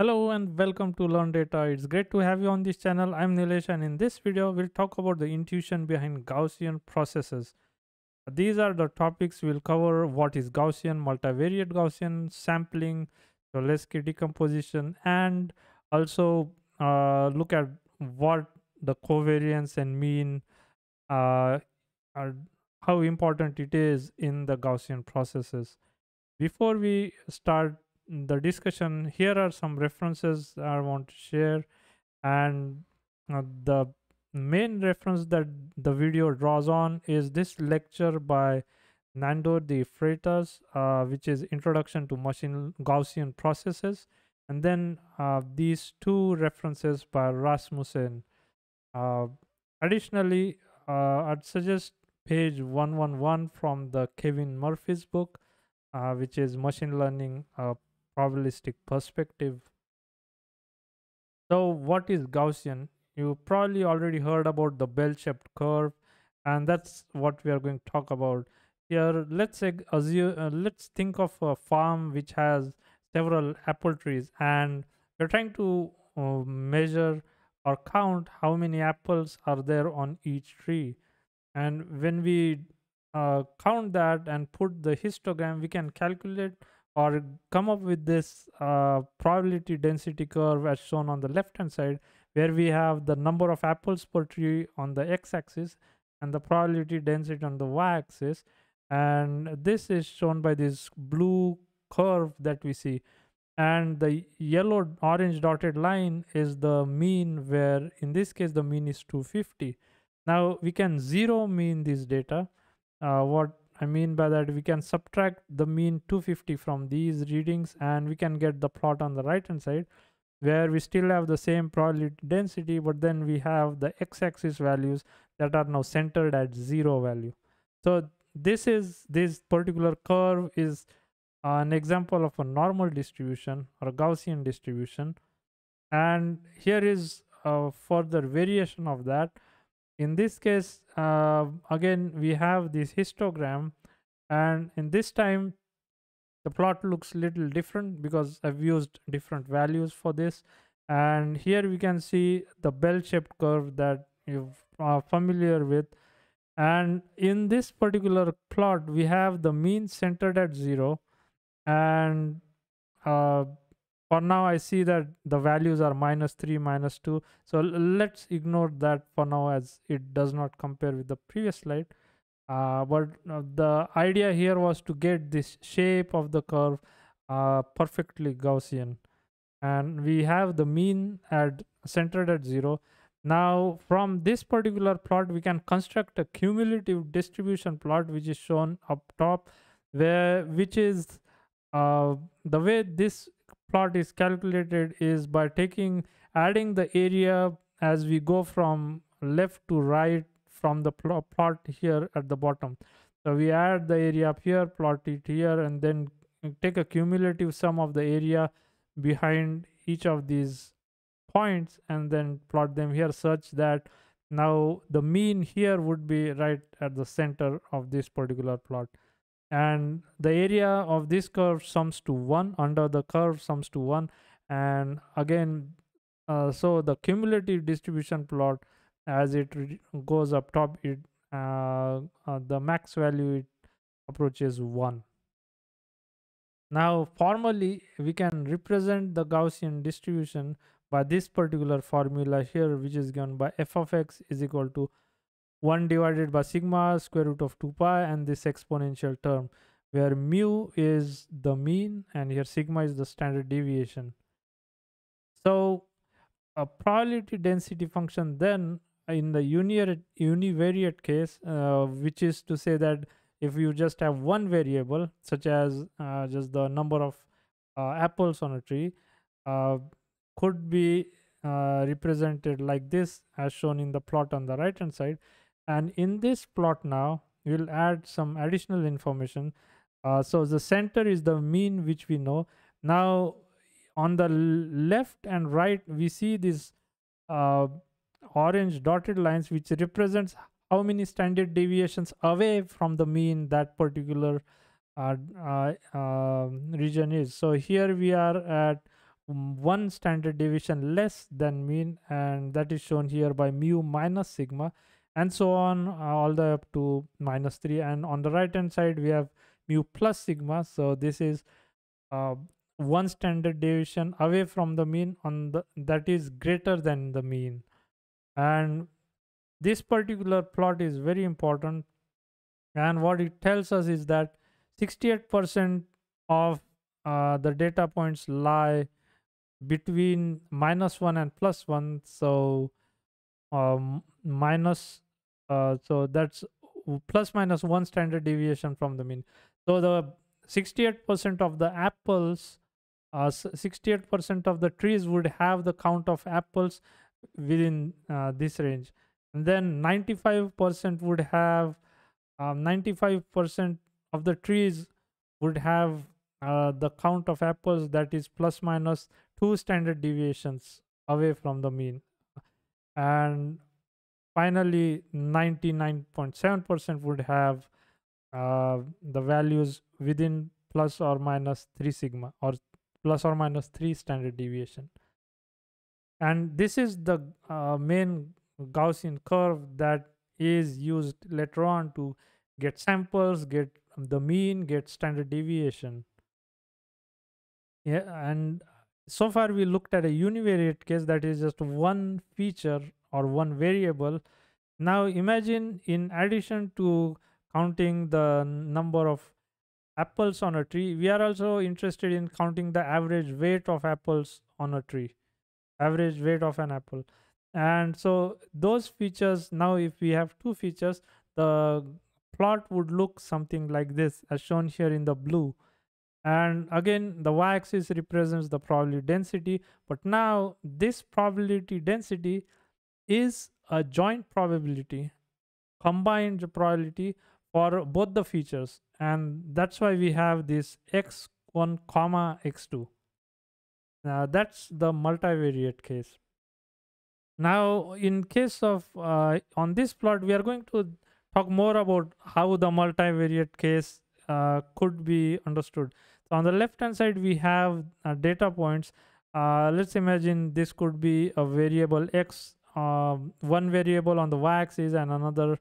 Hello and welcome to Learn Data. It's great to have you on this channel. I'm Nilesh and in this video we'll talk about the intuition behind Gaussian processes. These are the topics we'll cover what is Gaussian, multivariate Gaussian, sampling, Cholesky decomposition and also uh, look at what the covariance and mean uh, are, how important it is in the Gaussian processes. Before we start the discussion, here are some references I want to share. And uh, the main reference that the video draws on is this lecture by Nando de Freitas, uh, which is Introduction to Machine Gaussian Processes. And then uh, these two references by Rasmussen. Uh, additionally, uh, I'd suggest page 111 from the Kevin Murphy's book, uh, which is Machine Learning probabilistic perspective. So what is Gaussian? You probably already heard about the bell-shaped curve and that's what we are going to talk about here. Let's say assume, uh, let's think of a farm which has several apple trees and we're trying to uh, measure or count how many apples are there on each tree. And when we uh, count that and put the histogram, we can calculate or come up with this uh, probability density curve as shown on the left hand side where we have the number of apples per tree on the x-axis and the probability density on the y-axis. And this is shown by this blue curve that we see. And the yellow orange dotted line is the mean where in this case the mean is 250 now we can zero mean this data. Uh, what I mean by that we can subtract the mean 250 from these readings and we can get the plot on the right hand side where we still have the same probability density but then we have the x-axis values that are now centered at zero value. So this is this particular curve is uh, an example of a normal distribution or a Gaussian distribution and here is a further variation of that in this case uh, again we have this histogram and in this time the plot looks little different because I've used different values for this. And here we can see the bell-shaped curve that you are familiar with. And in this particular plot we have the mean centered at zero. And uh, for now I see that the values are minus 3 minus 2 so let's ignore that for now as it does not compare with the previous slide. Uh, but uh, the idea here was to get this shape of the curve uh, perfectly Gaussian. And we have the mean at centered at 0 now from this particular plot we can construct a cumulative distribution plot which is shown up top where which is uh, the way this plot is calculated is by taking adding the area as we go from left to right from the pl plot here at the bottom. So we add the area up here plot it here and then take a cumulative sum of the area behind each of these points and then plot them here such that now the mean here would be right at the center of this particular plot and the area of this curve sums to 1 under the curve sums to 1 and again uh, so the cumulative distribution plot as it goes up top it uh, uh, the max value it approaches 1 now formally we can represent the gaussian distribution by this particular formula here which is given by f of x is equal to 1 divided by sigma square root of 2 pi and this exponential term where mu is the mean and here sigma is the standard deviation. So a probability density function then in the univariate, case, uh, which is to say that if you just have one variable such as uh, just the number of uh, apples on a tree uh, could be uh, represented like this as shown in the plot on the right hand side and in this plot now we'll add some additional information. Uh, so the center is the mean which we know. Now on the left and right we see these uh, orange dotted lines which represents how many standard deviations away from the mean that particular uh, uh, um, region is. So here we are at one standard deviation less than mean and that is shown here by mu minus sigma and so on uh, all the way up to minus 3 and on the right hand side we have mu plus sigma. So this is uh, one standard deviation away from the mean on the that is greater than the mean. And this particular plot is very important. And what it tells us is that 68% of uh, the data points lie between minus 1 and plus 1 so um, minus uh, so that's plus minus 1 standard deviation from the mean. So the 68% of the apples uh, 68% of the trees would have the count of apples within uh, this range. And then 95% would have 95% um, of the trees would have uh, the count of apples that is plus minus two standard deviations away from the mean. And finally 99.7% would have uh, the values within plus or minus 3 sigma or plus or minus 3 standard deviation and this is the uh, main Gaussian curve that is used later on to get samples, get the mean, get standard deviation. Yeah, and so far we looked at a univariate case that is just one feature or one variable. Now imagine in addition to counting the number of apples on a tree, we are also interested in counting the average weight of apples on a tree, average weight of an apple. And so those features, now if we have two features, the plot would look something like this as shown here in the blue and again the y-axis represents the probability density but now this probability density is a joint probability combined probability for both the features and that's why we have this x1 comma x2 now that's the multivariate case now in case of uh, on this plot we are going to talk more about how the multivariate case uh, could be understood. So on the left hand side, we have uh, data points. Uh, let's imagine this could be a variable x, um, one variable on the y-axis and another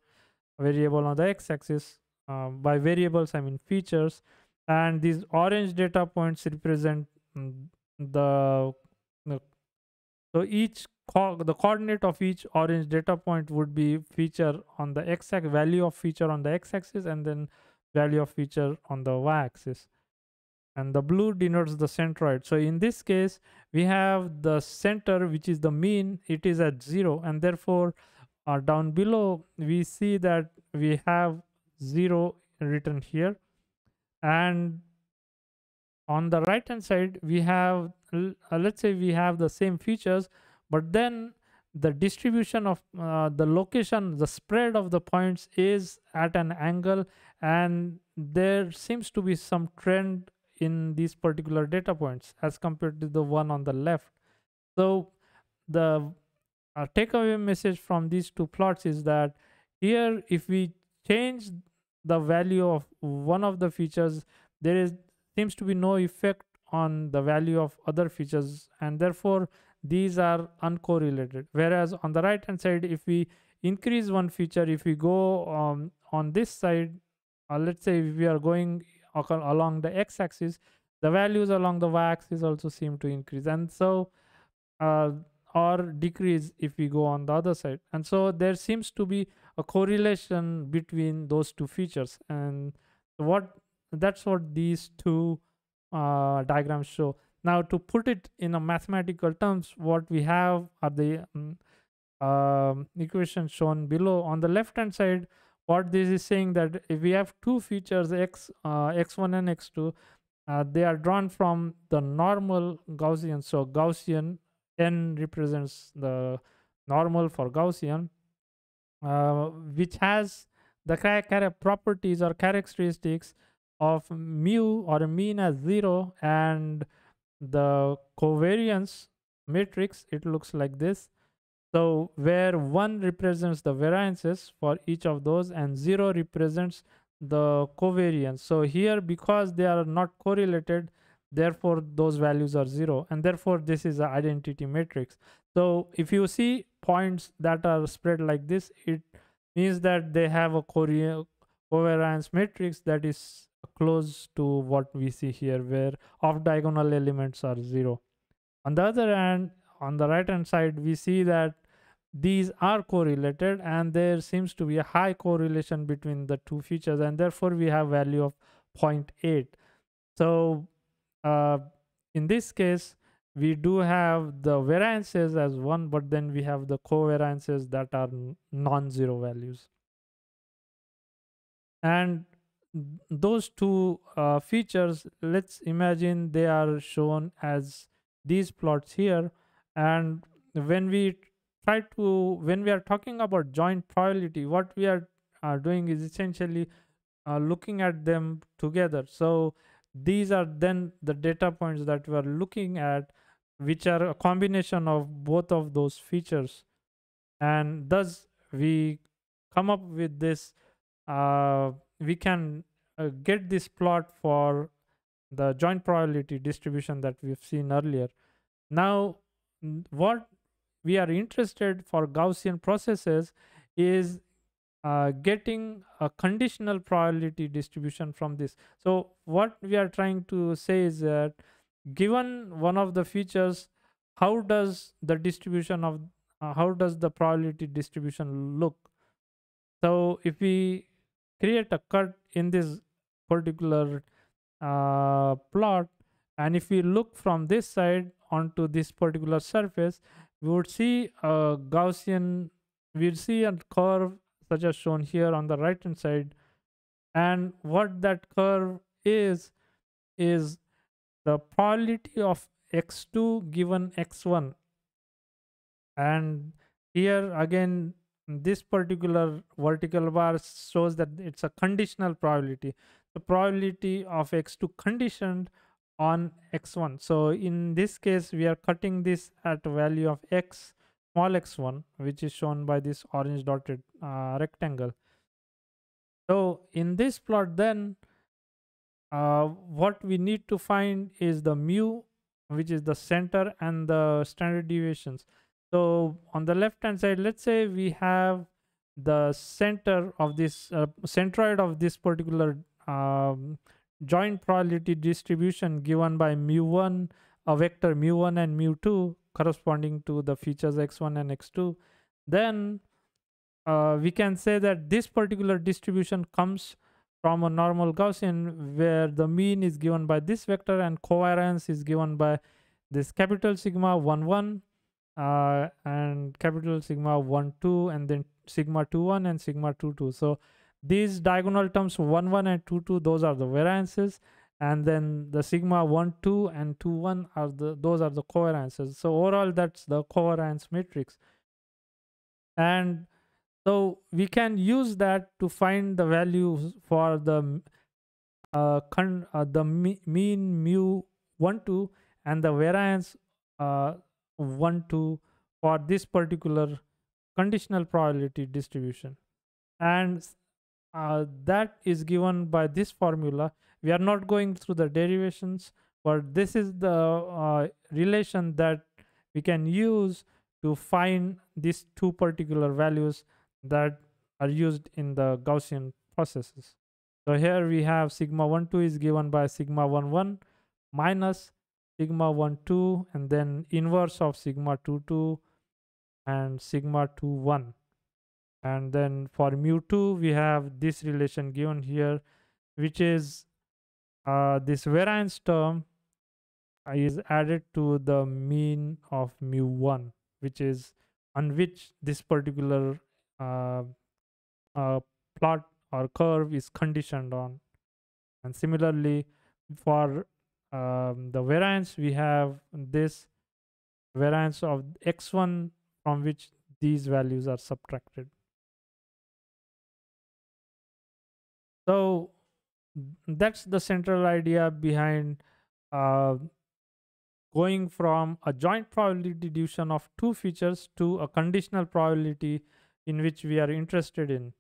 variable on the x-axis. Um, by variables, I mean features. And these orange data points represent mm, the, the so each co the coordinate of each orange data point would be feature on the x axis value of feature on the x axis and then value of feature on the y axis and the blue denotes the centroid so in this case we have the center which is the mean it is at zero and therefore uh, down below we see that we have zero written here. And on the right hand side we have uh, let's say we have the same features but then the distribution of uh, the location the spread of the points is at an angle and there seems to be some trend in these particular data points as compared to the one on the left. So the uh, takeaway message from these two plots is that here if we change the value of one of the features there is seems to be no effect on the value of other features and therefore these are uncorrelated. Whereas on the right hand side if we increase one feature if we go um, on this side uh, let's say we are going along the x-axis the values along the y-axis also seem to increase. And so uh, or decrease if we go on the other side. And so there seems to be a correlation between those two features. And what that's what these two uh, diagrams show. Now, to put it in a mathematical terms, what we have are the um, uh, equations shown below. On the left hand side, what this is saying that if we have two features x uh, x1 and x2, uh, they are drawn from the normal Gaussian. So Gaussian n represents the normal for Gaussian, uh, which has the properties or characteristics of mu or mean as zero and the covariance matrix it looks like this so where 1 represents the variances for each of those and 0 represents the covariance. So here because they are not correlated therefore those values are zero and therefore this is an identity matrix. So if you see points that are spread like this it means that they have a covariance matrix that is close to what we see here where off diagonal elements are zero. On the other hand on the right hand side we see that these are correlated and there seems to be a high correlation between the two features and therefore we have value of 0.8 so uh, in this case we do have the variances as one but then we have the covariances that are non-zero values. And those two uh, features let's imagine they are shown as these plots here. And when we try to when we are talking about joint probability what we are uh, doing is essentially uh, looking at them together. So these are then the data points that we are looking at which are a combination of both of those features. And thus we come up with this uh, we can uh, get this plot for the joint probability distribution that we've seen earlier. Now what we are interested for Gaussian processes is uh, getting a conditional probability distribution from this. So what we are trying to say is that given one of the features, how does the distribution of uh, how does the probability distribution look? So if we create a cut in this particular uh, plot, and if we look from this side onto this particular surface, we would see a Gaussian, we'd see a curve such as shown here on the right hand side. And what that curve is, is the probability of x2 given x1. And here again, this particular vertical bar shows that it's a conditional probability. The probability of x2 conditioned on x1 so in this case we are cutting this at value of x small x1 which is shown by this orange dotted uh, rectangle. So in this plot then uh, what we need to find is the mu which is the center and the standard deviations. So on the left hand side let's say we have the center of this uh, centroid of this particular um, joint probability distribution given by mu1 a vector mu1 and mu2 corresponding to the features x1 and x2 then uh, we can say that this particular distribution comes from a normal Gaussian where the mean is given by this vector and covariance is given by this capital sigma 1 1 uh, and capital sigma 1 2 and then sigma 2 1 and sigma 2 2 so these diagonal terms 1 1 and 2 2 those are the variances. And then the sigma 1 2 and 2 1 are the those are the covariances. So overall that's the covariance matrix. And so we can use that to find the values for the uh, uh, the mean mu 1 2 and the variance uh, 1 2 for this particular conditional probability distribution. And uh, that is given by this formula we are not going through the derivations but this is the uh, relation that we can use to find these two particular values that are used in the Gaussian processes. So here we have sigma 1 2 is given by sigma 1 1 minus sigma 1 2 and then inverse of sigma 2 2 and sigma 2 1 and then for mu2 we have this relation given here which is uh, this variance term is added to the mean of mu1 which is on which this particular uh, uh, plot or curve is conditioned on. And similarly for um, the variance we have this variance of x1 from which these values are subtracted So that's the central idea behind uh, going from a joint probability distribution of two features to a conditional probability in which we are interested in.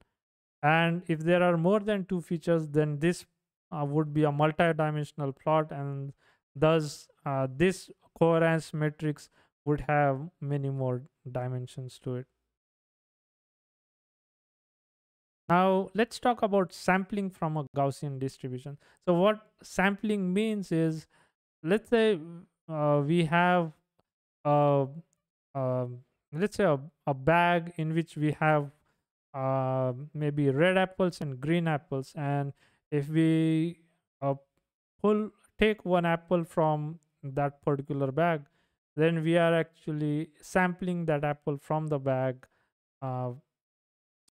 And if there are more than two features, then this uh, would be a multi-dimensional plot and thus uh, this covariance matrix would have many more dimensions to it now let's talk about sampling from a gaussian distribution. So what sampling means is let's say uh, we have a, a let's say a, a bag in which we have uh, maybe red apples and green apples. And if we uh, pull take one apple from that particular bag then we are actually sampling that apple from the bag uh,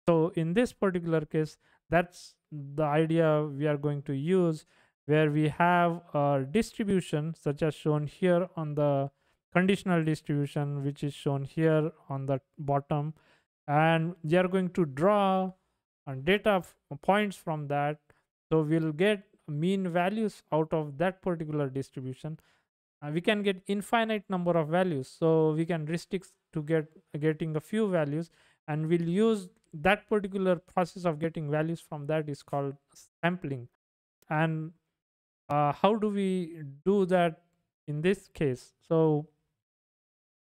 so in this particular case that's the idea we are going to use where we have a distribution such as shown here on the conditional distribution which is shown here on the bottom. And we are going to draw data points from that. So we'll get mean values out of that particular distribution. Uh, we can get infinite number of values. So we can restrict to get getting a few values and we'll use that particular process of getting values from that is called sampling. And uh, how do we do that in this case? So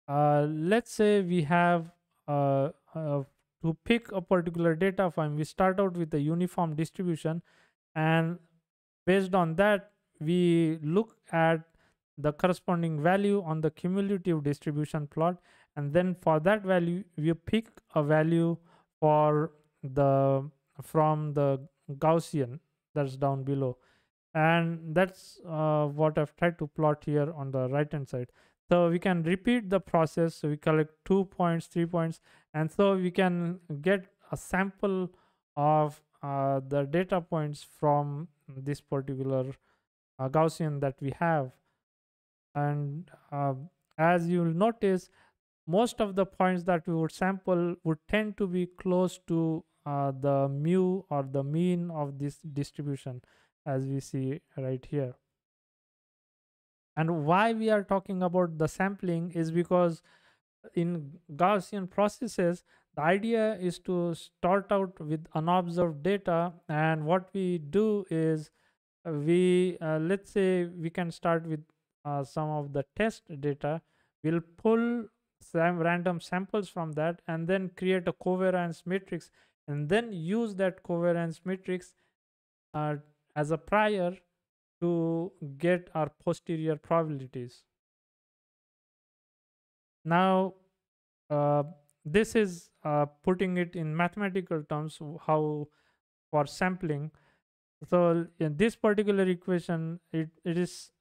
uh, let's say we have uh, uh, to pick a particular data frame we start out with a uniform distribution and based on that we look at the corresponding value on the cumulative distribution plot and then for that value we pick a value for the from the Gaussian that's down below. And that's uh, what I've tried to plot here on the right hand side. So we can repeat the process. So we collect two points three points. And so we can get a sample of uh, the data points from this particular uh, Gaussian that we have. And uh, as you'll notice most of the points that we would sample would tend to be close to uh, the mu or the mean of this distribution as we see right here. And why we are talking about the sampling is because in Gaussian processes the idea is to start out with unobserved data and what we do is uh, we uh, let's say we can start with uh, some of the test data. We'll pull some random samples from that and then create a covariance matrix and then use that covariance matrix uh, as a prior to get our posterior probabilities. Now uh, this is uh, putting it in mathematical terms how for sampling. So in this particular equation it, it is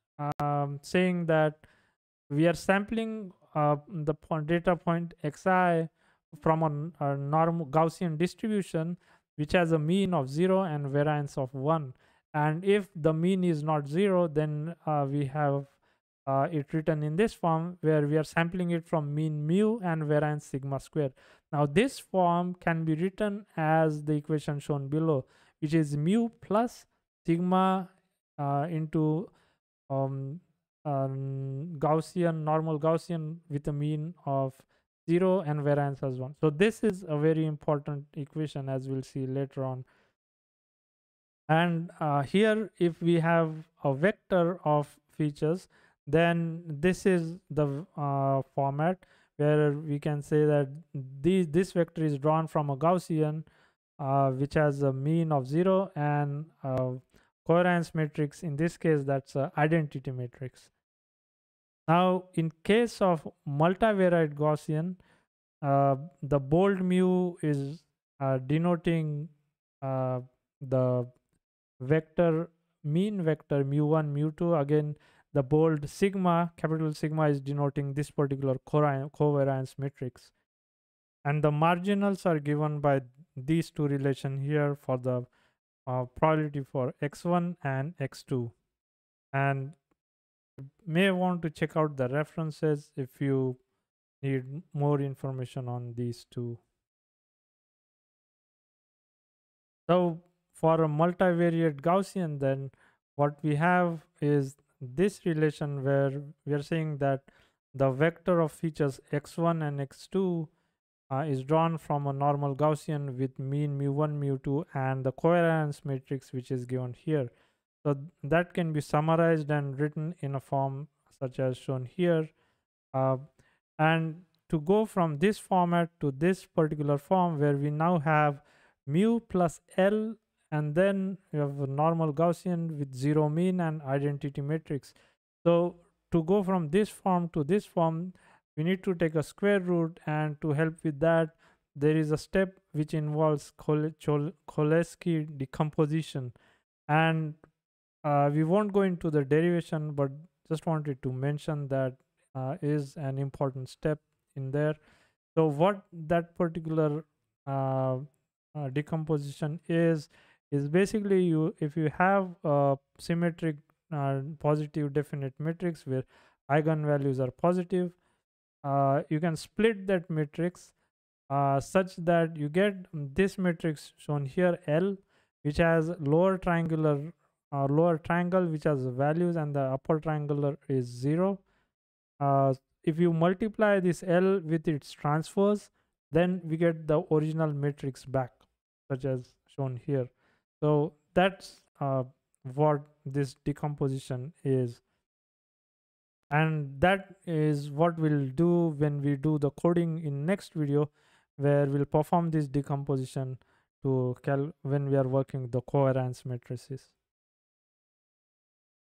um, saying that we are sampling uh, the point, data point xi from a, a normal gaussian distribution which has a mean of 0 and variance of 1 and if the mean is not 0 then uh, we have uh, it written in this form where we are sampling it from mean mu and variance sigma square. Now this form can be written as the equation shown below which is mu plus sigma uh, into um, um, Gaussian normal Gaussian with a mean of 0 and variance as 1. So this is a very important equation as we'll see later on. And uh, here if we have a vector of features then this is the uh, format where we can say that these, this vector is drawn from a Gaussian uh, which has a mean of 0 and a covariance matrix in this case that's a identity matrix. Now in case of multivariate Gaussian uh, the bold mu is uh, denoting uh, the vector mean vector mu1 mu2 again the bold sigma, capital sigma is denoting this particular covariance matrix. And the marginals are given by these two relation here for the uh, probability for x1 and x2. And may want to check out the references if you need more information on these two. So for a multivariate Gaussian, then what we have is this relation where we are saying that the vector of features x1 and x2 uh, is drawn from a normal Gaussian with mean mu1, mu2 and the covariance matrix which is given here. So that can be summarized and written in a form such as shown here uh, and to go from this format to this particular form where we now have mu plus L and then you have a normal Gaussian with zero mean and identity matrix. So to go from this form to this form, we need to take a square root and to help with that, there is a step which involves Cholesky decomposition. And uh, we won't go into the derivation, but just wanted to mention that uh, is an important step in there. So what that particular uh, uh, decomposition is is basically you if you have a symmetric uh, positive definite matrix where eigenvalues are positive uh, you can split that matrix such that you get this matrix shown here L which has lower triangular uh, lower triangle which has values and the upper triangular is zero. Uh, if you multiply this L with its transpose then we get the original matrix back such as shown here. So that's uh, what this decomposition is. And that is what we'll do when we do the coding in next video where we'll perform this decomposition to cal when we are working the covariance matrices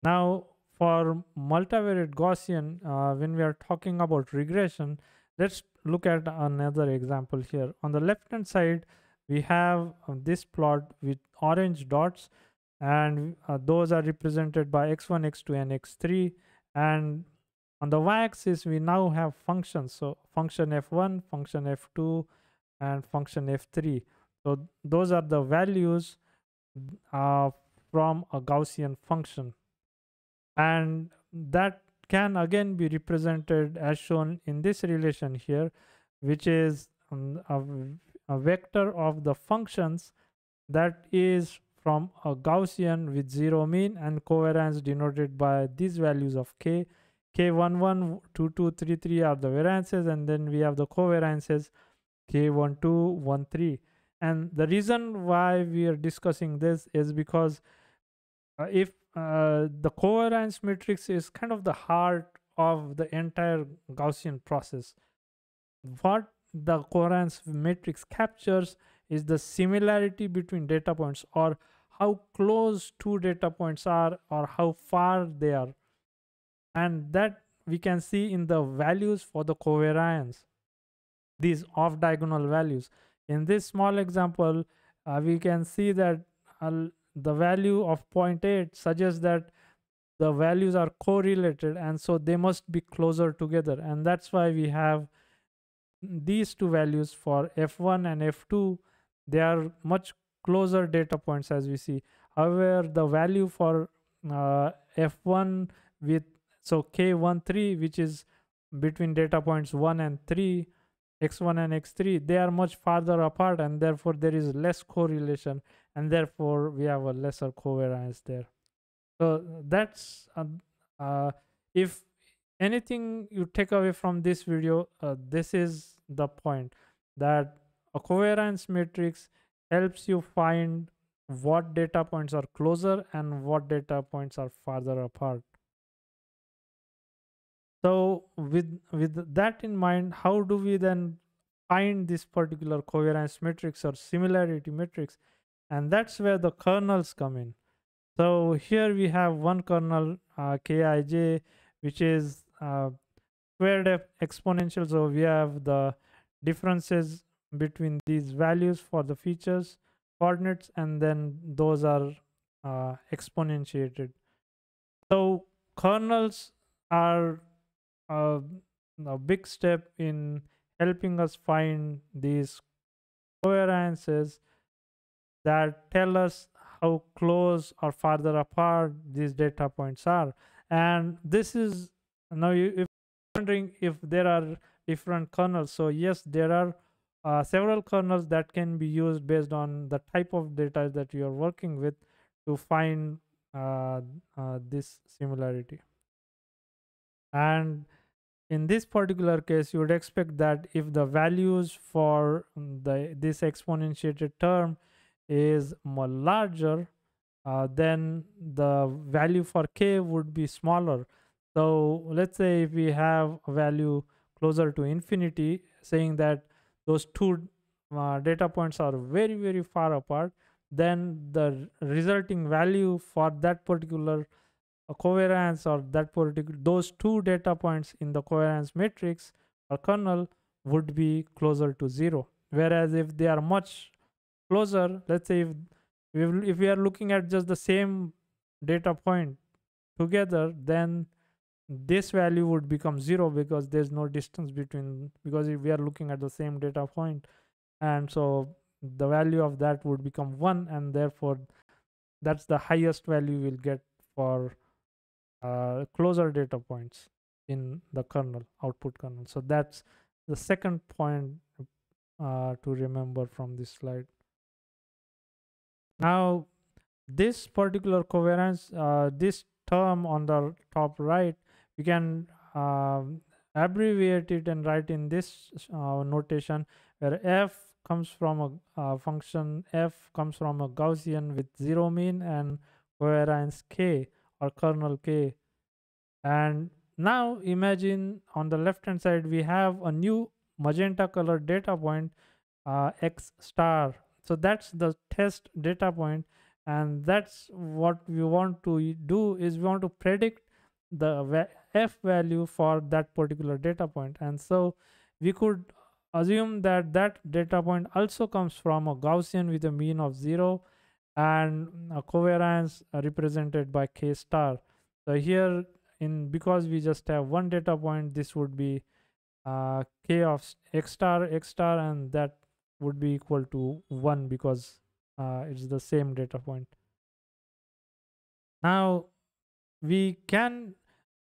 now for multivariate gaussian uh, when we are talking about regression let's look at another example here. On the left hand side we have uh, this plot with orange dots and uh, those are represented by x1 x2 and x3 and on the y-axis we now have functions. So function f1 function f2 and function f3 so those are the values uh, from a gaussian function and that can again be represented as shown in this relation here which is um, a a vector of the functions that is from a Gaussian with zero mean and covariance denoted by these values of k. k11, 2, 2, 3, 3 are the variances and then we have the covariances k12, 1, 3. And the reason why we are discussing this is because uh, if uh, the covariance matrix is kind of the heart of the entire Gaussian process. What the covariance matrix captures is the similarity between data points or how close two data points are or how far they are and that we can see in the values for the covariance these off diagonal values in this small example uh, we can see that uh, the value of 0.8 suggests that the values are correlated and so they must be closer together. And that's why we have these two values for f1 and f2 they are much closer data points as we see. However the value for uh, f1 with so k13 which is between data points 1 and 3 x1 and x3 they are much farther apart and therefore there is less correlation and therefore we have a lesser covariance there. So that's uh, uh, if anything you take away from this video uh, this is the point that a covariance matrix helps you find what data points are closer and what data points are farther apart. So with with that in mind how do we then find this particular covariance matrix or similarity matrix and that's where the kernels come in. So here we have one kernel uh, kij which is uh, squared exponential. So we have the differences between these values for the features coordinates and then those are uh, exponentiated. So kernels are uh, a big step in helping us find these covariances that tell us how close or farther apart these data points are. And this is now you, if wondering if there are different kernels. So yes there are uh, several kernels that can be used based on the type of data that you are working with to find uh, uh, this similarity. And in this particular case you would expect that if the values for the this exponentiated term is larger uh, then the value for k would be smaller. So let's say if we have a value closer to infinity saying that those two uh, data points are very very far apart then the resulting value for that particular uh, covariance or that particular those two data points in the covariance matrix or kernel would be closer to zero. Whereas if they are much closer let's say if if we are looking at just the same data point together then this value would become zero because there's no distance between because if we are looking at the same data point and so the value of that would become one and therefore that's the highest value we'll get for uh, closer data points in the kernel output kernel. So that's the second point uh, to remember from this slide now this particular covariance uh, this term on the top right you can um, abbreviate it and write in this uh, notation where f comes from a uh, function f comes from a Gaussian with zero mean and covariance k or kernel k. And now imagine on the left hand side we have a new magenta color data point uh, x star so that's the test data point and that's what we want to do is we want to predict the f value for that particular data point and so we could assume that that data point also comes from a Gaussian with a mean of 0 and a covariance represented by k star. So here in because we just have one data point this would be uh, k of x star x star and that would be equal to 1 because uh, it's the same data point. Now we can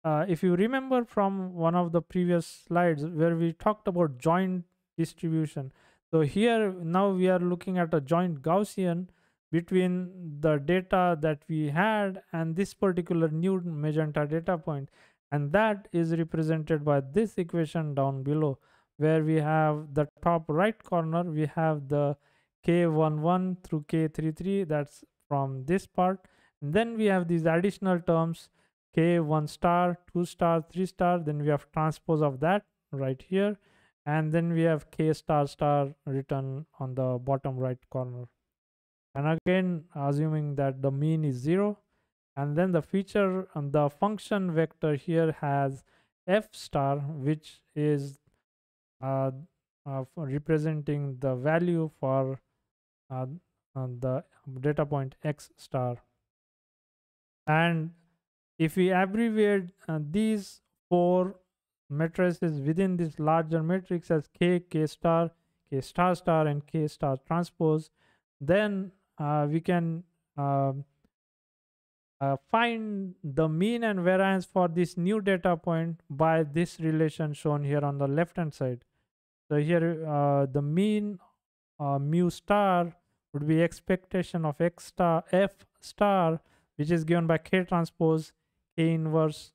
uh, if you remember from one of the previous slides where we talked about joint distribution. So here now we are looking at a joint gaussian between the data that we had and this particular new magenta data point. And that is represented by this equation down below where we have the top right corner we have the k11 through k33 that's from this part. And then we have these additional terms k 1 star 2 star 3 star then we have transpose of that right here. And then we have k star star written on the bottom right corner. And again assuming that the mean is zero. And then the feature and the function vector here has f star which is uh, uh, representing the value for uh, uh, the data point x star and if we abbreviate uh, these four matrices within this larger matrix as k, k star, k star star, and k star transpose, then uh, we can uh, uh, find the mean and variance for this new data point by this relation shown here on the left hand side. So here uh, the mean uh, mu star would be expectation of x star f star which is given by k transpose k inverse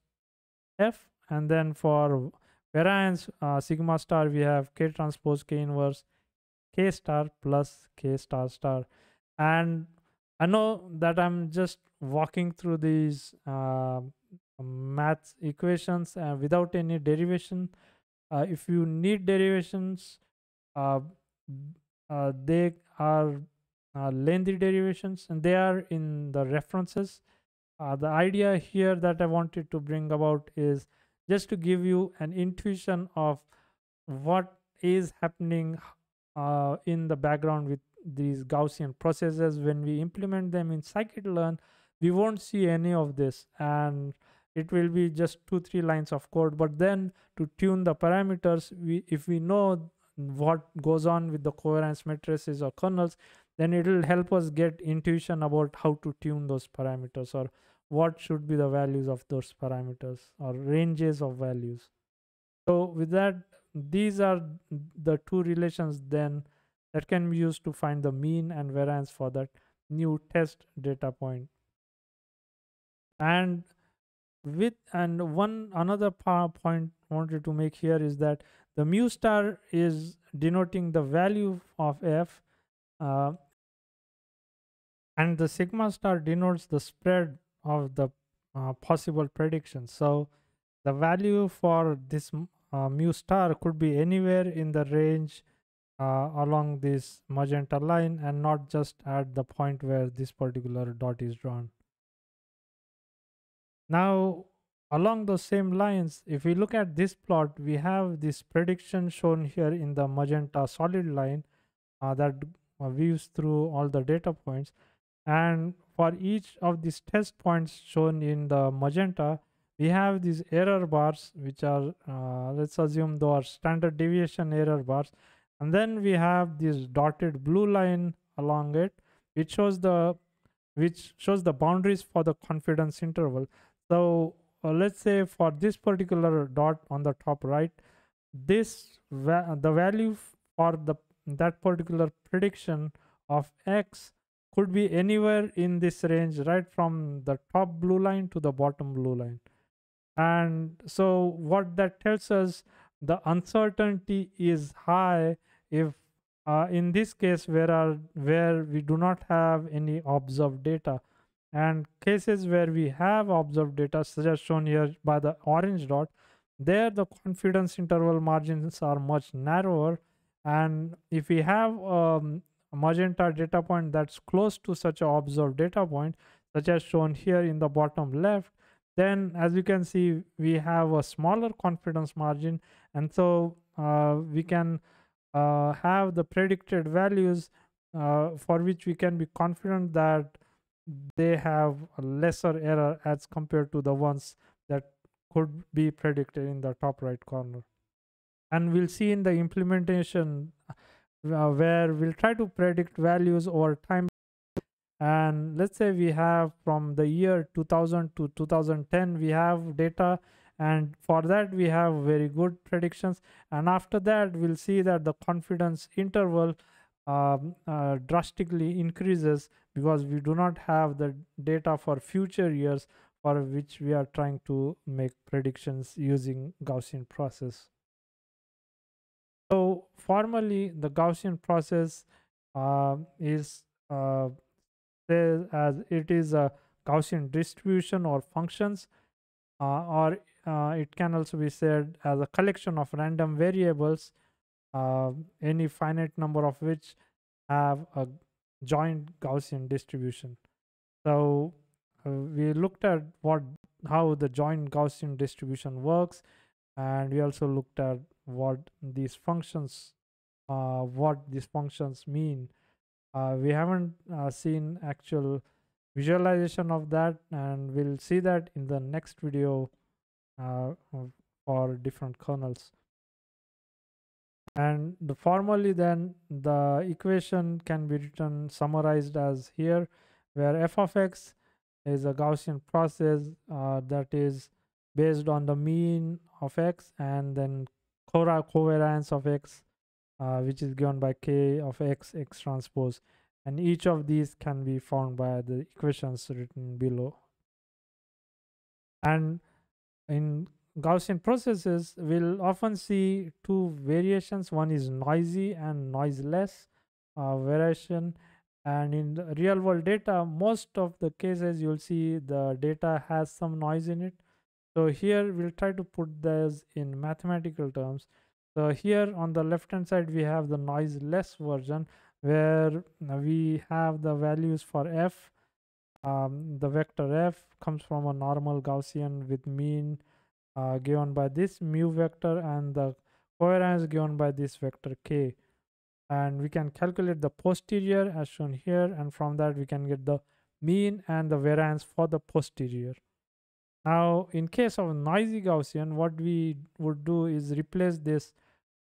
F. And then for variance uh, sigma star we have K transpose K inverse K star plus K star star. And I know that I'm just walking through these uh, math equations uh, without any derivation uh, if you need derivations uh, uh, they are lengthy derivations and they are in the references uh, the idea here that I wanted to bring about is just to give you an intuition of what is happening uh, in the background with these Gaussian processes. When we implement them in scikit-learn, we won't see any of this and it will be just two, three lines of code. But then to tune the parameters, we if we know what goes on with the covariance matrices or kernels, then it will help us get intuition about how to tune those parameters or what should be the values of those parameters or ranges of values. So with that, these are the two relations then that can be used to find the mean and variance for that new test data. And with and one another point wanted to make here is that the mu star is denoting the value of f uh, and the sigma star denotes the spread of the uh, possible predictions so the value for this uh, mu star could be anywhere in the range uh, along this magenta line and not just at the point where this particular dot is drawn now along those same lines if we look at this plot we have this prediction shown here in the magenta solid line uh, that uh, views through all the data points. And for each of these test points shown in the magenta we have these error bars which are uh, let's assume they are standard deviation error bars. And then we have this dotted blue line along it which shows the which shows the boundaries for the confidence interval so uh, let's say for this particular dot on the top right this va the value for the that particular prediction of x could be anywhere in this range right from the top blue line to the bottom blue line. And so what that tells us the uncertainty is high if uh, in this case where are where we do not have any observed data and cases where we have observed data such as shown here by the orange dot there the confidence interval margins are much narrower. And if we have um, a magenta data point that's close to such a observed data point such as shown here in the bottom left then as you can see we have a smaller confidence margin. And so uh, we can uh, have the predicted values uh, for which we can be confident that they have a lesser error as compared to the ones that could be predicted in the top right corner. And we'll see in the implementation uh, where we'll try to predict values over time. And let's say we have from the year 2000 to 2010 we have data and for that we have very good predictions. And after that we'll see that the confidence interval um, uh, drastically increases because we do not have the data for future years for which we are trying to make predictions using Gaussian process. So formally the Gaussian process uh, is uh, as it is a Gaussian distribution or functions uh, or uh, it can also be said as a collection of random variables uh, any finite number of which have a joint Gaussian distribution. So uh, we looked at what how the joint Gaussian distribution works and we also looked at what these functions uh, what these functions mean uh, we haven't uh, seen actual visualization of that and we'll see that in the next video for different kernels and the formally then the equation can be written summarized as here where f of x is a Gaussian process uh, that is based on the mean of x and then covariance of x uh, which is given by k of x x transpose. And each of these can be found by the equations written below. And in Gaussian processes we'll often see two variations. One is noisy and noiseless uh, variation. And in real world data most of the cases you'll see the data has some noise in it. So here we'll try to put this in mathematical terms. So here on the left hand side we have the noiseless version where we have the values for f. Um, the vector f comes from a normal Gaussian with mean uh, given by this mu vector and the covariance given by this vector k. And we can calculate the posterior as shown here and from that we can get the mean and the variance for the posterior. Now in case of noisy gaussian what we would do is replace this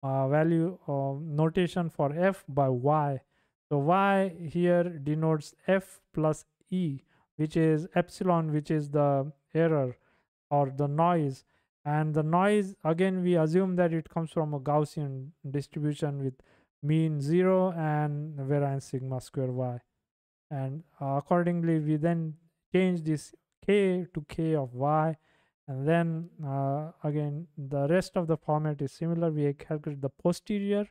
uh, value of notation for f by y. So y here denotes f plus e which is epsilon which is the error or the noise. And the noise again we assume that it comes from a gaussian distribution with mean 0 and variance sigma square y. And accordingly we then change this k to k of y. And then uh, again the rest of the format is similar. We calculate the posterior.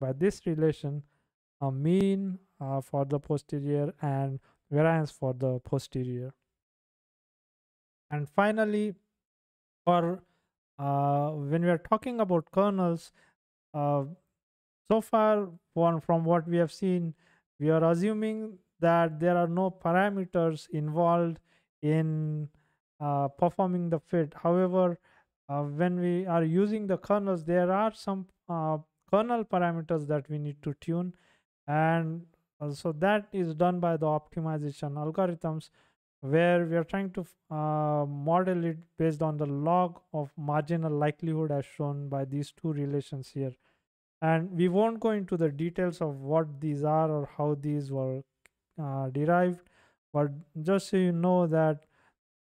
By this relation a mean uh, for the posterior and variance for the posterior. And finally, for uh, when we are talking about kernels, uh, so far from, what we have seen, we are assuming that there are no parameters involved in uh, performing the fit. However, uh, when we are using the kernels, there are some uh, kernel parameters that we need to tune. And uh, so that is done by the optimization algorithms where we are trying to uh, model it based on the log of marginal likelihood as shown by these two relations here. And we won't go into the details of what these are or how these were uh, derived but just so you know that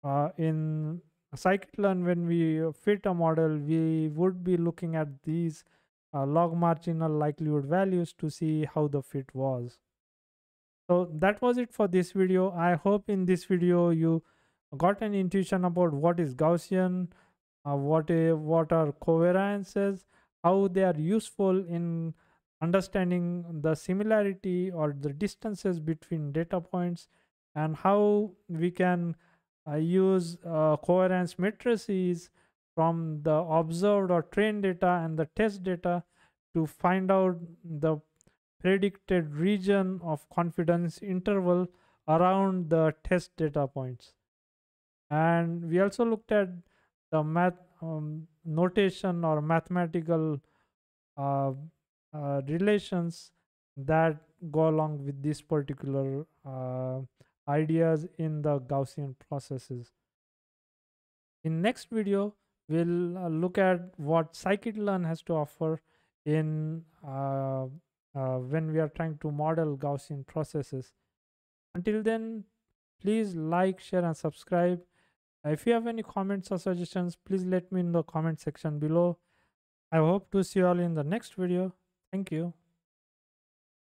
uh, in scikit-learn when we fit a model we would be looking at these uh, log marginal likelihood values to see how the fit was so that was it for this video. I hope in this video you got an intuition about what is gaussian uh, what a, what are covariances how they are useful in understanding the similarity or the distances between data points and how we can uh, use uh, covariance matrices from the observed or trained data and the test data to find out the predicted region of confidence interval around the test data points and we also looked at the math um, notation or mathematical uh, uh, relations that go along with these particular uh, ideas in the Gaussian processes. In next video, we'll uh, look at what scikit-learn has to offer in uh, uh, when we are trying to model Gaussian processes. Until then, please like, share and subscribe if you have any comments or suggestions, please let me in the comment section below. I hope to see you all in the next video. Thank you.